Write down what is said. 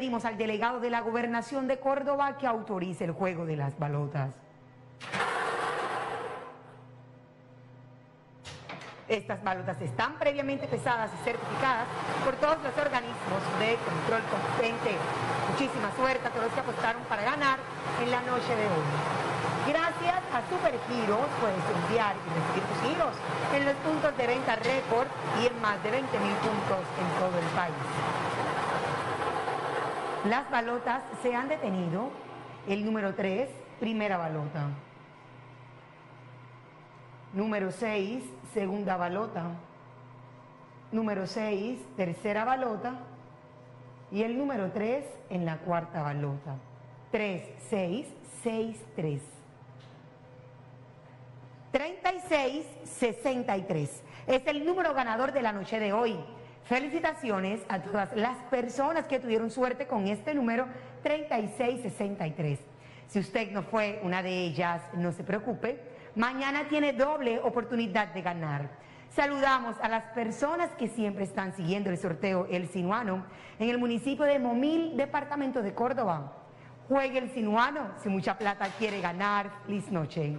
pedimos al delegado de la Gobernación de Córdoba que autorice el juego de las balotas. Estas balotas están previamente pesadas y certificadas por todos los organismos de control competente. Muchísima suerte a todos los que apostaron para ganar en la noche de hoy. Gracias a Supergiros puedes enviar y recibir tus giros en los puntos de venta récord y en más de 20 mil puntos en todo el país. Las balotas se han detenido. El número 3, primera balota. Número 6, segunda balota. Número 6, tercera balota. Y el número 3 en la cuarta balota. 3, 6, 6, 3. 36, 63. Es el número ganador de la noche de hoy. Felicitaciones a todas las personas que tuvieron suerte con este número 3663. Si usted no fue una de ellas, no se preocupe. Mañana tiene doble oportunidad de ganar. Saludamos a las personas que siempre están siguiendo el sorteo El Sinuano en el municipio de Momil, departamento de Córdoba. Juegue el Sinuano si mucha plata quiere ganar. Feliz noche.